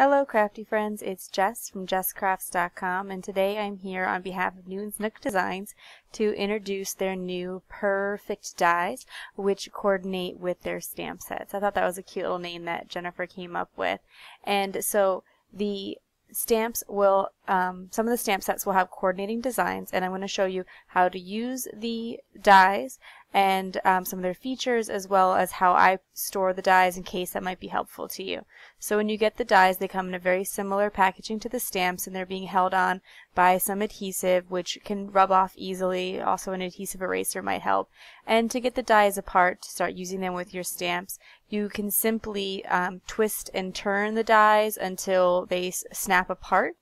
Hello crafty friends, it's Jess from jesscrafts.com and today I'm here on behalf of Newton's Nook Designs to introduce their new Purr-fect dies which coordinate with their stamp sets. I thought that was a cute little name that Jennifer came up with and so the stamps will, um, some of the stamp sets will have coordinating designs and I'm going to show you how to use the dies and um, some of their features as well as how I store the dies in case that might be helpful to you. So when you get the dies they come in a very similar packaging to the stamps and they're being held on by some adhesive which can rub off easily. Also an adhesive eraser might help. And to get the dies apart to start using them with your stamps you can simply um, twist and turn the dies until they snap apart.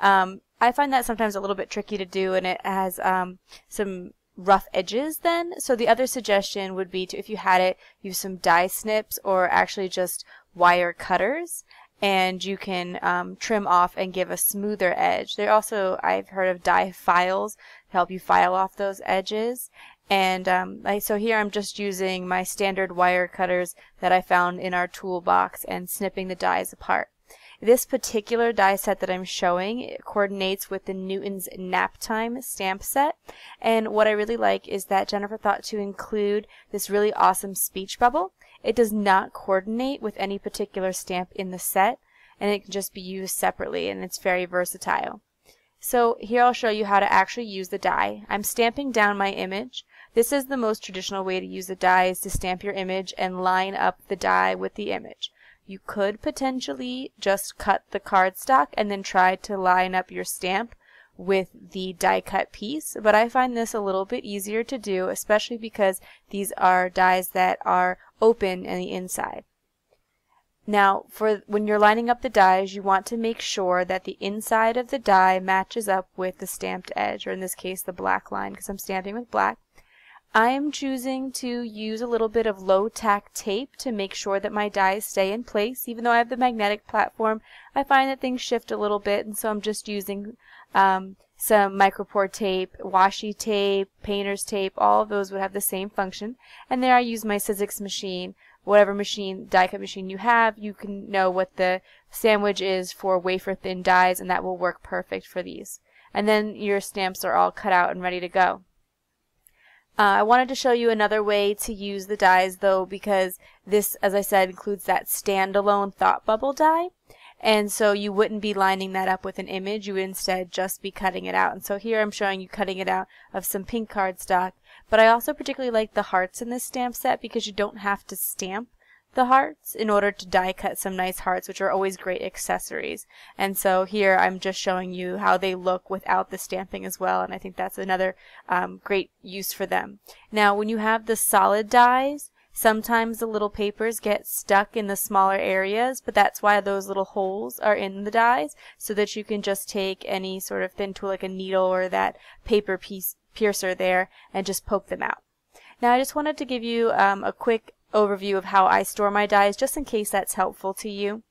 Um, I find that sometimes a little bit tricky to do and it has um, some rough edges then. So the other suggestion would be to, if you had it, use some die snips or actually just wire cutters and you can um, trim off and give a smoother edge. There also, I've heard of die files to help you file off those edges. And um, I, so here I'm just using my standard wire cutters that I found in our toolbox and snipping the dies apart. This particular die set that I'm showing coordinates with the Newton's Naptime stamp set. And what I really like is that Jennifer thought to include this really awesome speech bubble. It does not coordinate with any particular stamp in the set and it can just be used separately and it's very versatile. So here I'll show you how to actually use the die. I'm stamping down my image. This is the most traditional way to use the die is to stamp your image and line up the die with the image. You could potentially just cut the cardstock and then try to line up your stamp with the die cut piece, but I find this a little bit easier to do, especially because these are dies that are open in the inside. Now, for when you're lining up the dies, you want to make sure that the inside of the die matches up with the stamped edge, or in this case, the black line, because I'm stamping with black. I am choosing to use a little bit of low tack tape to make sure that my dies stay in place. Even though I have the magnetic platform, I find that things shift a little bit and so I'm just using um, some micropore tape, washi tape, painter's tape, all of those would have the same function. And there I use my Sizzix machine, whatever machine, die cut machine you have, you can know what the sandwich is for wafer thin dies and that will work perfect for these. And then your stamps are all cut out and ready to go. Uh, I wanted to show you another way to use the dies though because this, as I said, includes that standalone thought bubble die. And so you wouldn't be lining that up with an image, you would instead just be cutting it out. And so here I'm showing you cutting it out of some pink cardstock. But I also particularly like the hearts in this stamp set because you don't have to stamp the hearts in order to die cut some nice hearts, which are always great accessories. And so here I'm just showing you how they look without the stamping as well, and I think that's another um, great use for them. Now, when you have the solid dies, sometimes the little papers get stuck in the smaller areas, but that's why those little holes are in the dies, so that you can just take any sort of thin tool like a needle or that paper piece piercer there and just poke them out. Now I just wanted to give you um, a quick overview of how I store my dies just in case that's helpful to you.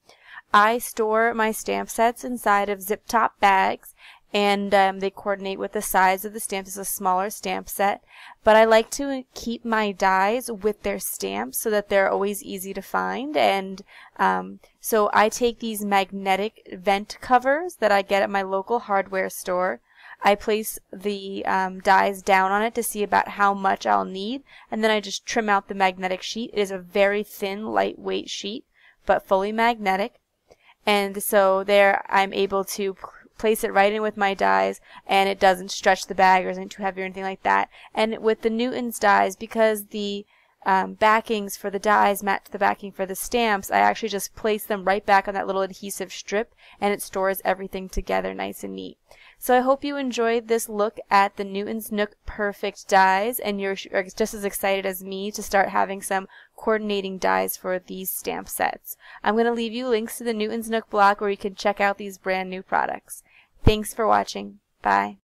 I store my stamp sets inside of zip top bags and um, they coordinate with the size of the stamp. It's a smaller stamp set, but I like to keep my dies with their stamps so that they're always easy to find. And um, so I take these magnetic vent covers that I get at my local hardware store. I place the um, dies down on it to see about how much I'll need, and then I just trim out the magnetic sheet. It is a very thin, lightweight sheet, but fully magnetic. And so there I'm able to place it right in with my dies and it doesn't stretch the bag or isn't too heavy or anything like that. And with the Newton's dies, because the um, backings for the dies match the backing for the stamps, I actually just place them right back on that little adhesive strip and it stores everything together nice and neat. So I hope you enjoyed this look at the Newton's Nook Purr-fect dies and you're just as excited as me to start having some coordinating dies for these stamp sets. I'm going to leave you links to the Newton's Nook blog where you can check out these brand new products. Thanks for watching. Bye.